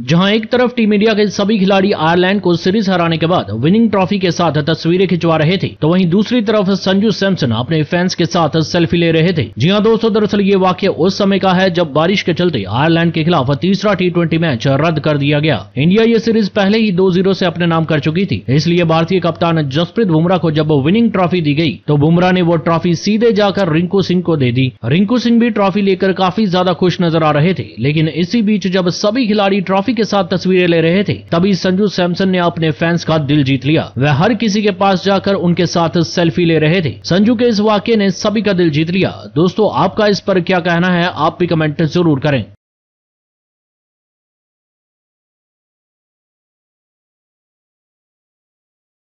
जहाँ एक तरफ़ टीम इंडिया के सभी खिलाड़ी आयरलैंड को सीरीज़ हराने के बाद विनिंग ट्रॉफी के साथ तस्वीरें खिंचवा रहे थे तो वहीं दूसरी तरफ़ संजू सैमसन अपने फैंस के साथ सेल्फी ले रहे थे। जी हाँ दोस्तों, दरअसल ये वाक्य उस समय का है जब बारिश के चलते आयरलैंड के खिलाफ तीसरा टी मैच रद्द कर दिया गया। इंडिया ये सीरीज़ पहले ही दो ज़ीरो से अपने नाम कर चुकी थी। इसलिए भारतीय कप्तान जसप्रीत बुमराह को जब विनिंग ट्रॉफी दी गई तो बुमराह ने वो ट्रॉफी सीधे जाकर रिंकू सिंह को दे दी। रिंकू सिंह भी ट्रॉफी लेकर काफ़ी ज़्यादा खुश नज़र आ रहे थे, लेकिन इसी बीच जब सभी खिलाड़ी ट्रॉफी के साथ तस्वीरें ले रहे थे। तभी संजू सैमसन ने अपने फैंस का दिल जीत लिया। वह हर किसी के पास जाकर उनके साथ सेल्फी ले रहे थे। संजू के इस वाक्य ने सभी का दिल जीत लिया। दोस्तों, आपका इस पर क्या कहना है, आप भी कमेंट ज़रूर करें।